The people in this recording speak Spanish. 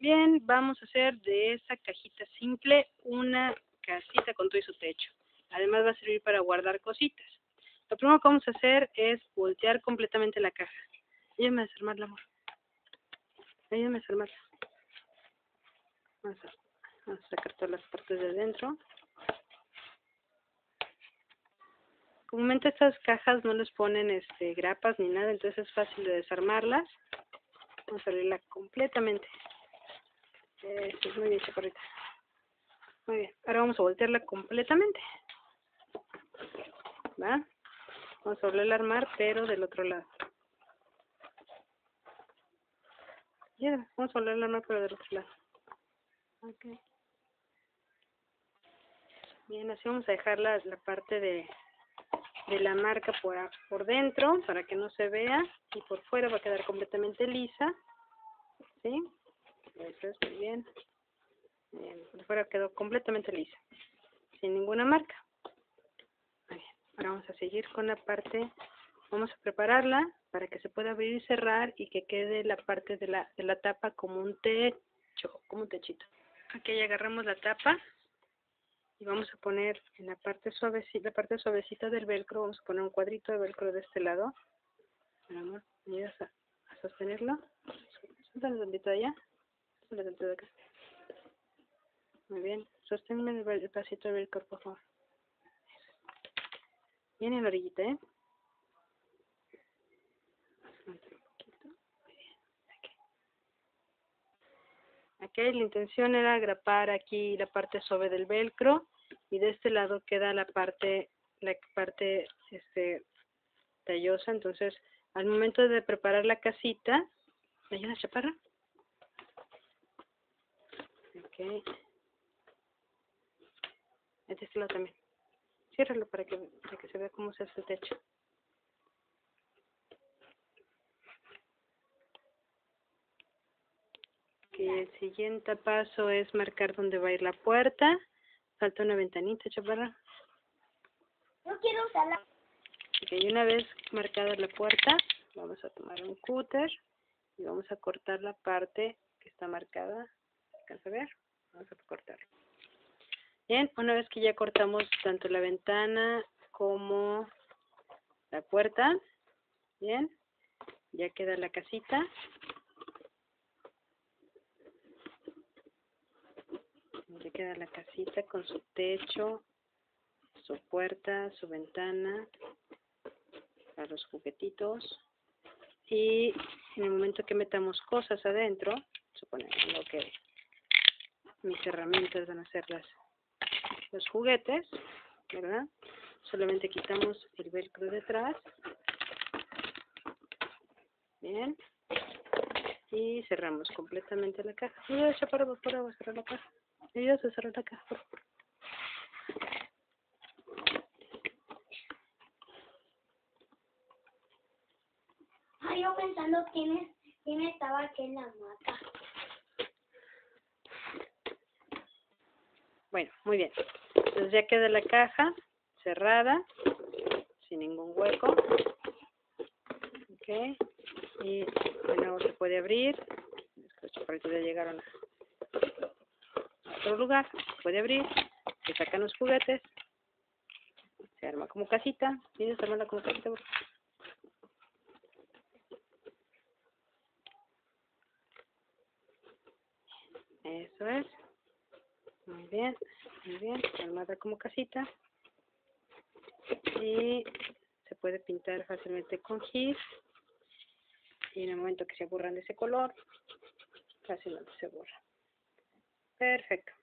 Bien, vamos a hacer de esa cajita simple una casita con todo y su techo. Además va a servir para guardar cositas. Lo primero que vamos a hacer es voltear completamente la caja. Ayúdame a desarmarla, amor. Ayúdame a desarmarla. Vamos a, sacar todas las partes de dentro. Comúnmente estas cajas no les ponen este grapas ni nada, entonces es fácil de desarmarlas. Vamos a abrirla completamente. Eso es muy bien, chaparrita. Muy bien. Ahora vamos a voltearla completamente. ¿Va? Vamos a volverla a armar, pero del otro lado. Ya, vamos a volverla a armar, pero del otro lado. Ok. Bien, así vamos a dejar la, la parte de, de la marca por, por dentro, para que no se vea, y por fuera va a quedar completamente lisa. ¿Sí? Eso es muy bien. Por fuera quedó completamente lisa. Sin ninguna marca. Ahora vamos a seguir con la parte. Vamos a prepararla para que se pueda abrir y cerrar y que quede la parte de la, de la tapa como un techo, como un techito. Aquí ya agarramos la tapa y vamos a poner en la parte suavecita, la parte suavecita del velcro, vamos a poner un cuadrito de velcro de este lado. Mi amor, ¿me ayudas a, a sostenerlo? Suéltalo tantito allá. Muy bien. Sosténme el, el pasito del velcro, por favor. Bien en la orillita, ¿eh? Aquí la intención era agrapar aquí la parte suave del velcro y de este lado queda la parte la parte este tallosa entonces al momento de preparar la casita ¿me ayuda chaparra? Ok este lado también ciérralo para que, para que se vea cómo se hace el techo y el siguiente paso es marcar dónde va a ir la puerta. Falta una ventanita, chaparra. No quiero usarla. Ok, una vez marcada la puerta, vamos a tomar un cúter y vamos a cortar la parte que está marcada. ¿Alcanza a ver? Vamos a cortarlo. Bien, una vez que ya cortamos tanto la ventana como la puerta, bien, ya queda la casita. Ya queda la casita con su techo, su puerta, su ventana, para los juguetitos. Y en el momento que metamos cosas adentro, suponemos que mis herramientas van a ser las, los juguetes, ¿verdad? Solamente quitamos el velcro detrás. Bien. Y cerramos completamente la caja. Voy a echar para, para cerrar la caja. Ellos se cerró la caja. Ay, yo pensando quién, quién estaba aquí en la hamaca. Bueno, muy bien. Entonces ya queda la caja cerrada, sin ningún hueco. Ok. Y de nuevo se puede abrir. Los chaparritos ya llegaron a otro lugar, se puede abrir, se sacan los juguetes, se arma como casita, ¿Tienes armarla como casita? Eso es. Bien, muy bien, armada como casita. Y se puede pintar fácilmente con gis. Y en el momento que se aburran de ese color, fácilmente se borra. Perfecto.